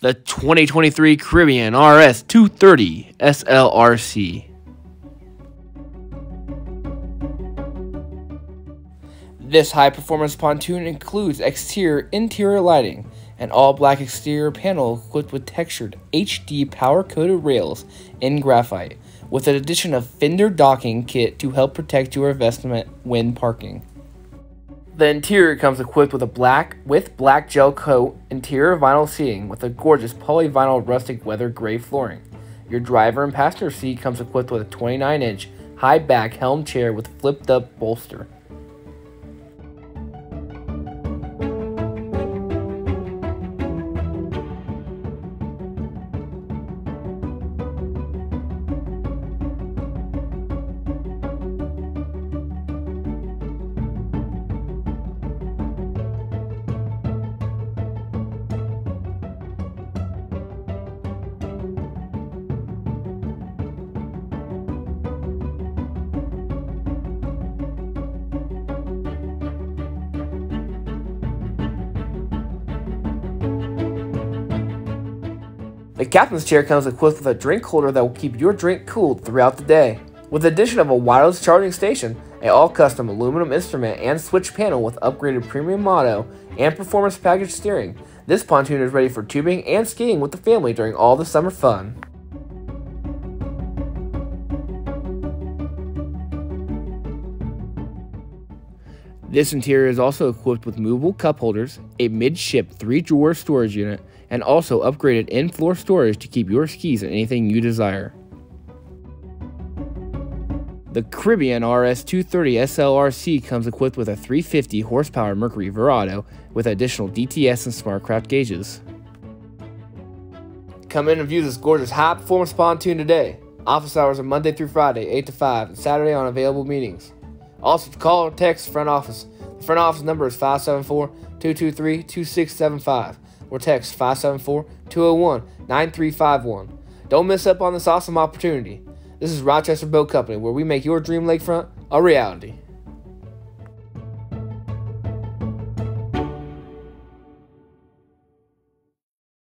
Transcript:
the 2023 Caribbean RS 230 SLRC. This high performance pontoon includes exterior interior lighting, an all black exterior panel equipped with textured HD powder coated rails in graphite, with an addition of fender docking kit to help protect your investment when parking. The interior comes equipped with a black with black gel coat interior vinyl seating with a gorgeous polyvinyl rustic weather gray flooring. Your driver and passenger seat comes equipped with a 29 inch high back helm chair with flipped up bolster. The captain's chair comes equipped with a drink holder that will keep your drink cooled throughout the day. With the addition of a wireless charging station, a all-custom aluminum instrument and switch panel with upgraded premium motto and performance package steering, this pontoon is ready for tubing and skiing with the family during all the summer fun. This interior is also equipped with movable cup holders, a midship three drawer storage unit, and also upgraded in floor storage to keep your skis and anything you desire. The Caribbean RS230 SLRC comes equipped with a 350 horsepower Mercury Verado with additional DTS and SmartCraft gauges. Come in and view this gorgeous high performance pontoon today. Office hours are Monday through Friday, 8 to 5, and Saturday on available meetings. Also, call or text front office. The front office number is 574 223 2675 or text 574 201 9351. Don't miss up on this awesome opportunity. This is Rochester Boat Company, where we make your dream lakefront a reality.